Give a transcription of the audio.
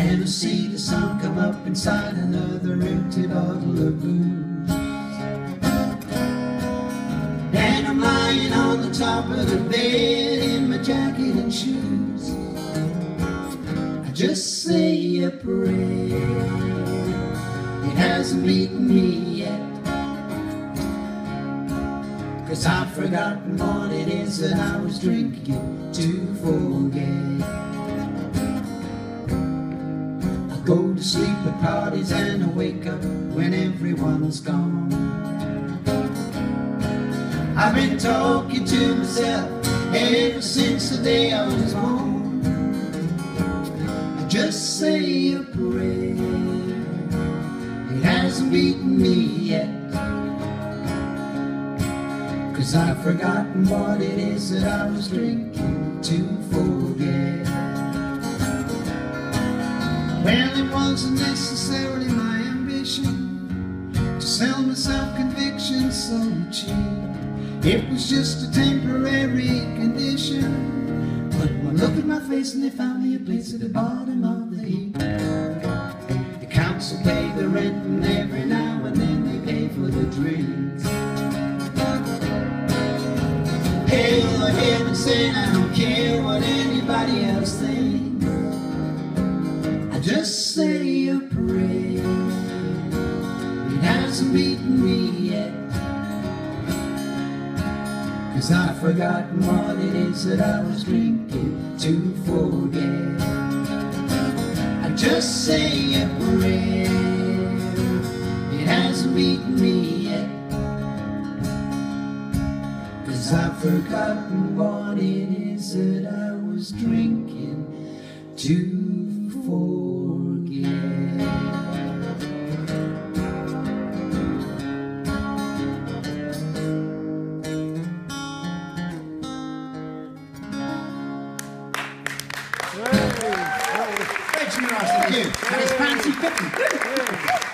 And I see the sun come up inside another empty bottle of booze. And I'm lying on the top of the bed in my jacket and shoes. I just say a prayer. It hasn't beaten me yet. Cause I've forgotten what it is that I was drinking to forget. To sleep at parties and I wake up when everyone's gone. I've been talking to myself ever since the day I was born. I just say a prayer. It hasn't beaten me yet. Cause I've forgotten what it is that I was drinking to forget. Well, it wasn't necessarily my ambition to sell myself conviction so cheap. It was just a temporary condition. But one look at my face and they found me a place at the bottom of the heap. The council pay the rent and every now and then they pay for the drinks. Lord heaven sent, I don't care what anybody else thinks. Just say a prayer. It hasn't beaten me yet. Cause I've forgotten what it is that I was drinking to forget. I just say a prayer. It hasn't beaten me yet. Cause I've forgotten what it is that I was drinking to Great, Jimmy Ross, thank you. Fancy Pippin.